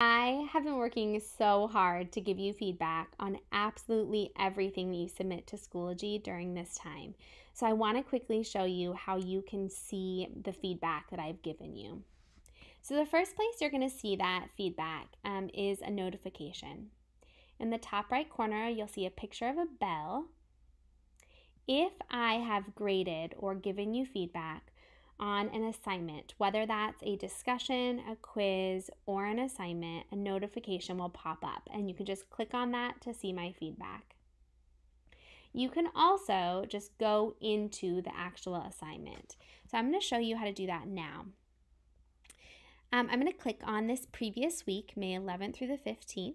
I have been working so hard to give you feedback on absolutely everything that you submit to Schoology during this time. So I want to quickly show you how you can see the feedback that I've given you. So the first place you're going to see that feedback um, is a notification. In the top right corner, you'll see a picture of a bell. If I have graded or given you feedback on an assignment, whether that's a discussion, a quiz, or an assignment, a notification will pop up and you can just click on that to see my feedback. You can also just go into the actual assignment. So I'm going to show you how to do that now. Um, I'm going to click on this previous week, May 11th through the 15th,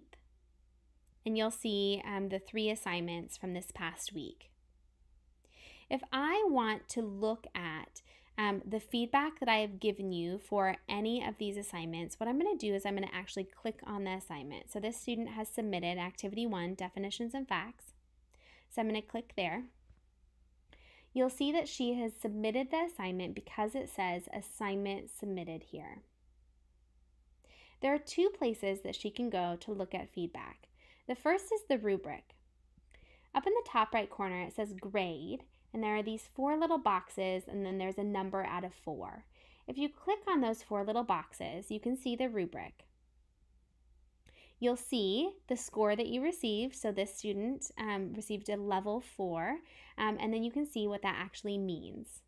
and you'll see um, the three assignments from this past week. If I want to look at um, the feedback that I have given you for any of these assignments, what I'm going to do is I'm going to actually click on the assignment. So this student has submitted Activity 1, Definitions and Facts. So I'm going to click there. You'll see that she has submitted the assignment because it says Assignment Submitted here. There are two places that she can go to look at feedback. The first is the rubric. Up in the top right corner, it says grade, and there are these four little boxes, and then there's a number out of four. If you click on those four little boxes, you can see the rubric. You'll see the score that you received. So this student um, received a level four, um, and then you can see what that actually means.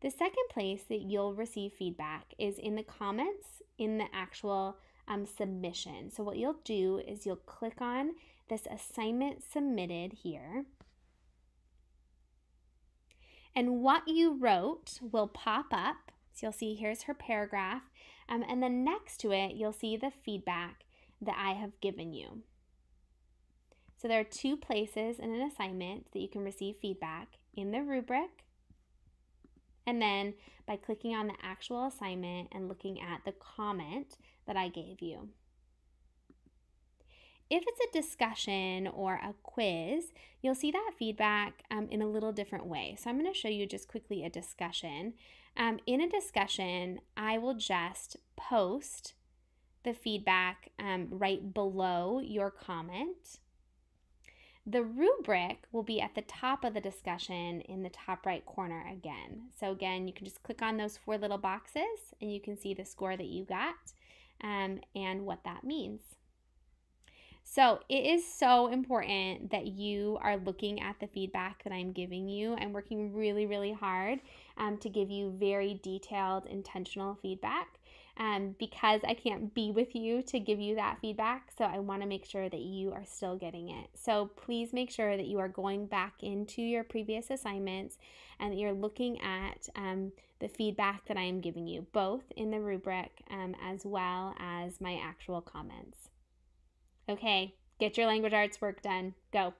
The second place that you'll receive feedback is in the comments in the actual um, submission. So what you'll do is you'll click on this assignment submitted here and what you wrote will pop up. So you'll see here's her paragraph. Um, and then next to it, you'll see the feedback that I have given you. So there are two places in an assignment that you can receive feedback in the rubric. And then by clicking on the actual assignment and looking at the comment that I gave you. If it's a discussion or a quiz, you'll see that feedback um, in a little different way. So I'm going to show you just quickly a discussion. Um, in a discussion, I will just post the feedback um, right below your comment. The rubric will be at the top of the discussion in the top right corner again. So again, you can just click on those four little boxes and you can see the score that you got um, and what that means. So it is so important that you are looking at the feedback that I'm giving you. I'm working really, really hard um, to give you very detailed, intentional feedback. Um, because I can't be with you to give you that feedback. So I want to make sure that you are still getting it. So please make sure that you are going back into your previous assignments and that you're looking at um, the feedback that I am giving you, both in the rubric um, as well as my actual comments. Okay, get your language arts work done. Go.